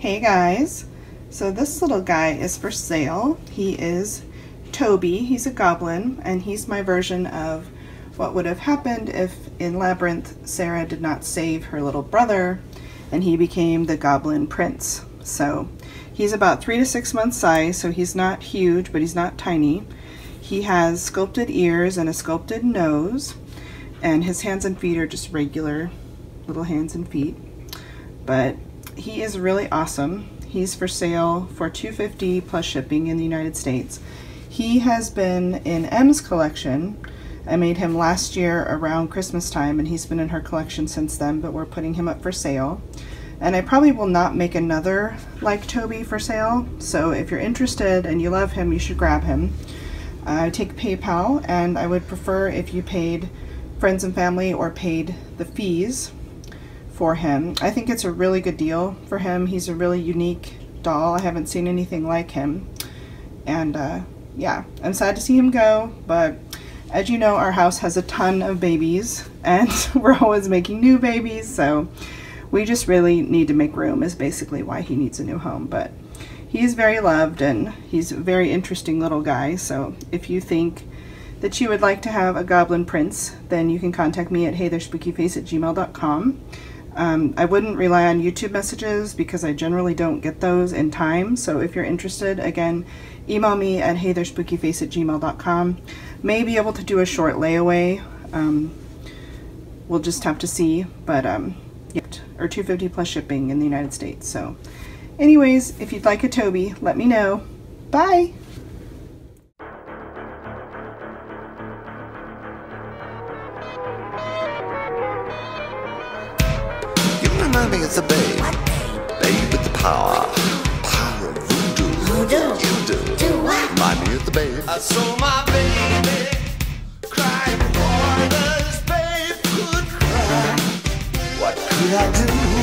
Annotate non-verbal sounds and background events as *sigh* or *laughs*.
Hey guys, so this little guy is for sale. He is Toby, he's a goblin, and he's my version of what would have happened if in Labyrinth Sarah did not save her little brother and he became the goblin prince. So he's about three to six months size, so he's not huge, but he's not tiny. He has sculpted ears and a sculpted nose, and his hands and feet are just regular little hands and feet. But he is really awesome. He's for sale for 250 plus shipping in the United States. He has been in M's collection. I made him last year around Christmas time and he's been in her collection since then, but we're putting him up for sale. And I probably will not make another like Toby for sale. So if you're interested and you love him, you should grab him. I take PayPal and I would prefer if you paid friends and family or paid the fees for him. I think it's a really good deal for him. He's a really unique doll. I haven't seen anything like him. And uh, yeah, I'm sad to see him go, but as you know, our house has a ton of babies *laughs* and we're always making new babies, so we just really need to make room is basically why he needs a new home. But he's very loved and he's a very interesting little guy, so if you think that you would like to have a goblin prince, then you can contact me at heytherespookyface at gmail.com. Um, I wouldn't rely on YouTube messages because I generally don't get those in time. So if you're interested, again, email me at heytherespookyface at gmail.com. May be able to do a short layaway. Um, we'll just have to see, but um, yeah, or 250 plus shipping in the United States. So anyways, if you'd like a Toby, let me know. Bye! charming as a babe. Babe with the power. Power of voodoo. Voodoo. You do. Do what? Remind me of the babe. I saw my baby crying for this babe could cry. What could I do?